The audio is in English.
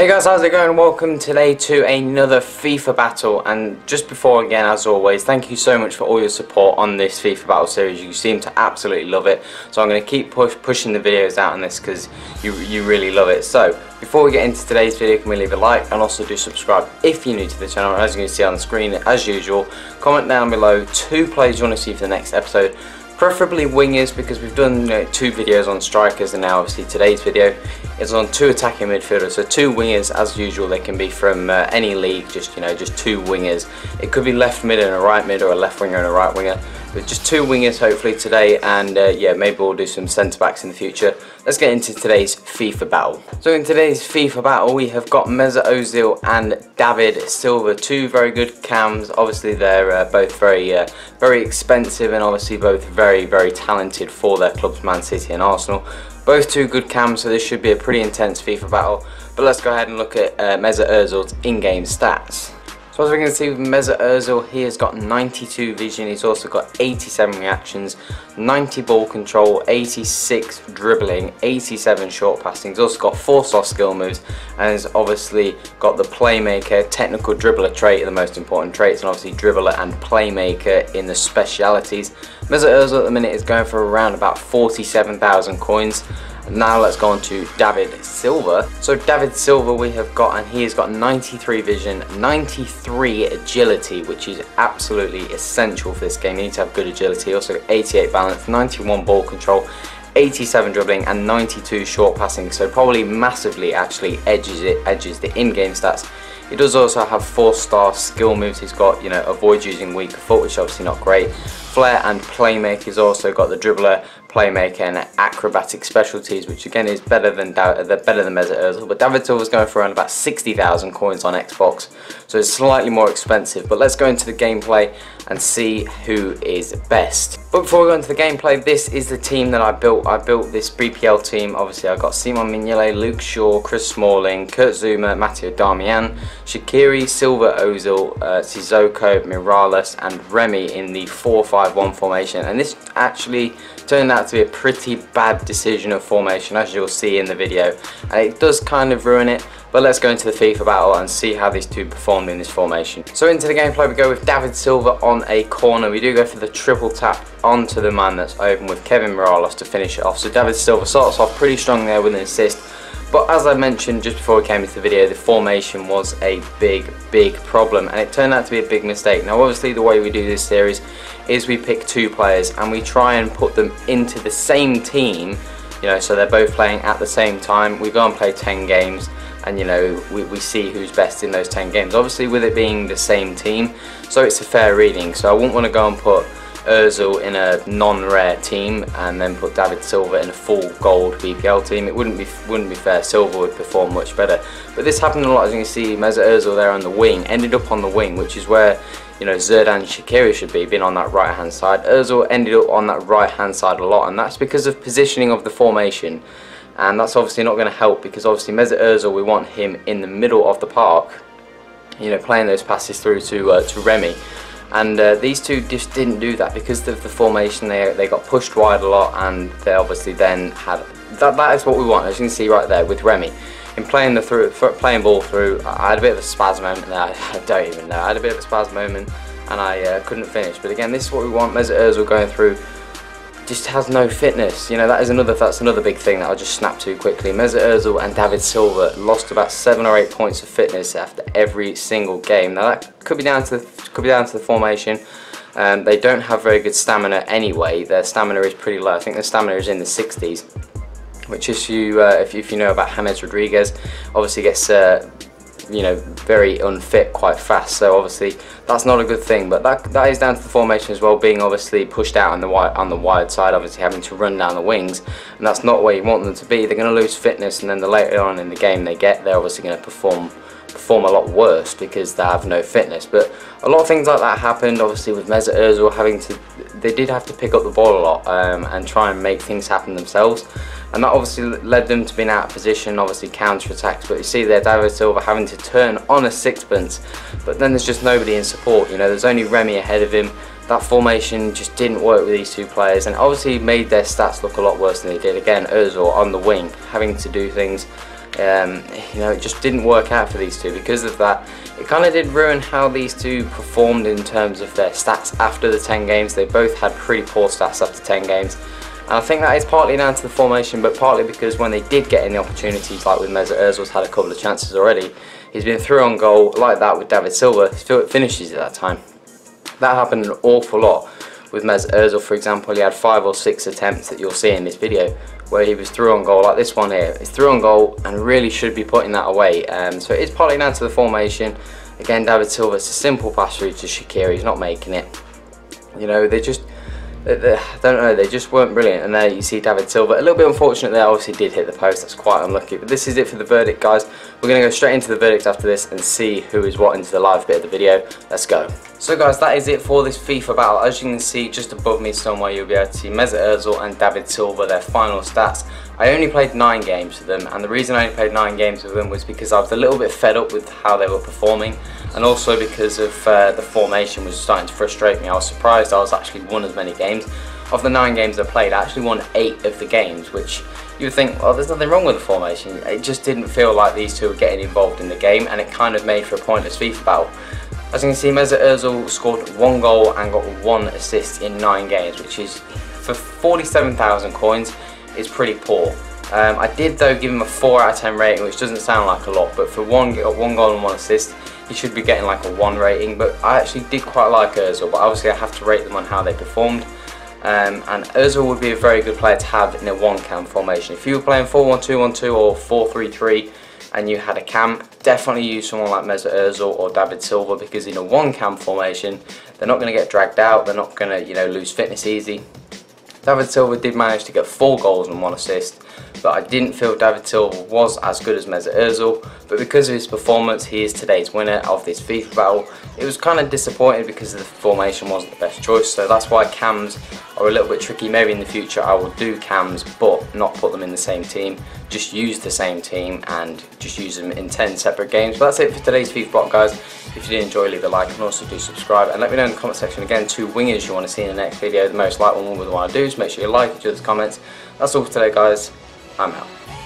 Hey guys, how's it going? Welcome today to another FIFA battle. And just before again as always thank you so much for all your support on this FIFA battle series. You seem to absolutely love it. So I'm going to keep push pushing the videos out on this because you, you really love it. So before we get into today's video can we leave a like? And also do subscribe if you're new to the channel. As you can see on the screen as usual comment down below two plays you want to see for the next episode preferably wingers because we've done you know, two videos on strikers and now obviously today's video is on two attacking midfielders. So two wingers as usual they can be from uh, any league just you know just two wingers. It could be left mid and a right mid or a left winger and a right winger with just two wingers hopefully today. And uh, yeah maybe we'll do some centre backs in the future. Let's get into today's FIFA battle. So in today's FIFA battle we have got Mesut Ozil and David Silva two very good cams. Obviously they're uh, both very uh, very expensive and obviously both very very talented for their clubs Man City and Arsenal. Both two good cams so this should be a pretty intense FIFA battle. But let's go ahead and look at uh, Mesut Ozil's in-game stats so as we can see with Mesut Ozil, he has got 92 vision, he's also got 87 reactions, 90 ball control, 86 dribbling, 87 short passing. He's also got 4 soft skill moves and has obviously got the playmaker, technical dribbler trait, the most important traits, and obviously dribbler and playmaker in the specialities. Mesut Ozil at the minute is going for around about 47,000 coins now let's go on to David Silva. So David Silva we have got and he has got 93 vision, 93 agility which is absolutely essential for this game. You need to have good agility, also 88 balance, 91 ball control, 87 dribbling and 92 short passing so probably massively actually edges it edges the in-game stats he does also have four star skill moves he's got you know avoid using weaker foot which is obviously not great flair and playmaker he's also got the dribbler playmaker and acrobatic specialties, which again is better than better than Mesut Ozil. But David Silva's going for around about 60,000 coins on Xbox, so it's slightly more expensive. But let's go into the gameplay and see who is best. But before we go into the gameplay, this is the team that I built. I built this BPL team. Obviously, I got Simon Mignolet, Luke Shaw, Chris Smalling, Kurt Zouma, Matteo Darmian, Shaqiri, Silva Ozil, uh, Sissoko, and Remy in the 4-5-1 formation. And this actually turned out to be a pretty bad decision of formation as you'll see in the video and it does kind of ruin it but let's go into the FIFA battle and see how these two performed in this formation. So into the gameplay we go with David Silva on a corner. We do go for the triple tap onto the man that's open with Kevin Morales to finish it off. So David Silva starts off pretty strong there with an assist but as I mentioned just before we came into the video, the formation was a big, big problem and it turned out to be a big mistake. Now obviously the way we do this series is we pick two players and we try and put them into the same team, you know, so they're both playing at the same time. We go and play 10 games and you know, we, we see who's best in those 10 games. Obviously with it being the same team, so it's a fair reading. So I wouldn't want to go and put Ozil in a non-rare team and then put David Silva in a full gold BPL team. It wouldn't be wouldn't be fair. Silva would perform much better. But this happened a lot as you can see. Mesut Ozil there on the wing ended up on the wing, which is where you know Xherdan Shaqiri should be, being on that right hand side. Ozil ended up on that right hand side a lot, and that's because of positioning of the formation. And that's obviously not going to help because obviously Mesut Ozil, we want him in the middle of the park, you know, playing those passes through to uh, to Remy and uh, these two just didn't do that because of the formation. They, they got pushed wide a lot and they obviously then had that, that is what we want as you can see right there with Remy. In playing the through playing ball through I had a bit of a spasm moment there. I don't even know. I had a bit of a spasm moment and I uh, couldn't finish. But again this is what we want. Mesut Ozil going through just has no fitness. You know, that is another that's another big thing that I'll just snap to quickly. Mesut Ozil and David Silva lost about seven or eight points of fitness after every single game. Now that could be down to the, could be down to the formation. Um, they don't have very good stamina anyway. Their stamina is pretty low. I think their stamina is in the 60s. Which is you, uh, if, if, you know about James Rodriguez, obviously gets uh, you know, very unfit quite fast. So obviously that's not a good thing. But that that is down to the formation as well, being obviously pushed out on the wide on the wide side, obviously having to run down the wings, and that's not where you want them to be. They're going to lose fitness, and then the later on in the game they get, they're obviously going to perform perform a lot worse because they have no fitness. But a lot of things like that happened. Obviously with Mesut Ozil having to, they did have to pick up the ball a lot um, and try and make things happen themselves and that obviously led them to being out of position, obviously counter attacks. But you see there, David Silva having to turn on a sixpence, but then there's just nobody in support. You know, there's only Remy ahead of him. That formation just didn't work with these two players, and obviously made their stats look a lot worse than they did. Again, Ozil on the wing, having to do things Um, you know, it just didn't work out for these two because of that. It kind of did ruin how these two performed in terms of their stats after the 10 games. They both had pretty poor stats after 10 games. And I think that is partly down to the formation, but partly because when they did get in the opportunities, like with Mesut Ozil's had a couple of chances already, he's been through on goal like that with David Silva, finishes at that time. That happened an awful lot with Mesut Ozil, for example, he had five or six attempts that you'll see in this video where he was through on goal, like this one here. He's through on goal and really should be putting that away. Um, so it is partly down to the formation. Again, David Silva, it's a simple pass through to Shaqiri, he's not making it. You know, they just I don't know, they just weren't brilliant. And there you see David Silva, a little bit unfortunate there, obviously did hit the post, that's quite unlucky. But this is it for the verdict, guys. We're going to go straight into the verdict after this and see who is what into the live bit of the video. Let's go. So guys, that is it for this FIFA battle. As you can see, just above me somewhere, you'll be able to see Mesut Ozil and David Silva, their final stats. I only played nine games with them, and the reason I only played nine games with them was because I was a little bit fed up with how they were performing, and also because of uh, the formation was starting to frustrate me. I was surprised I was actually won as many games. Of the nine games I played, I actually won eight of the games, which you would think, well, there's nothing wrong with the formation. It just didn't feel like these two were getting involved in the game, and it kind of made for a pointless FIFA battle. As you can see, Mesut Ozil scored one goal and got one assist in nine games, which is for 47,000 coins is pretty poor. Um, I did though give him a 4 out of 10 rating which doesn't sound like a lot but for one, one goal and one assist he should be getting like a 1 rating but I actually did quite like Ozil but obviously I have to rate them on how they performed um, and Ozil would be a very good player to have in a one cam formation. If you were playing 4-1-2-1-2 or 4-3-3 and you had a cam, definitely use someone like Mesut Ozil or David Silva because in a one cam formation they're not going to get dragged out, they're not going to you know lose fitness easy David Silva did manage to get four goals and one assist, but I didn't feel David Silva was as good as Mesut Ozil, but because of his performance, he is today's winner of this FIFA battle. It was kind of disappointing because the formation wasn't the best choice, so that's why cams are a little bit tricky. Maybe in the future I will do cams, but not put them in the same team. Just use the same team and just use them in 10 separate games. But that's it for today's FIFA bot, guys. If you did enjoy, leave a like and also do subscribe. And let me know in the comment section again two wingers you want to see in the next video. The most likely one we want to do, so make sure you like each other's comments. That's all for today, guys. I'm out.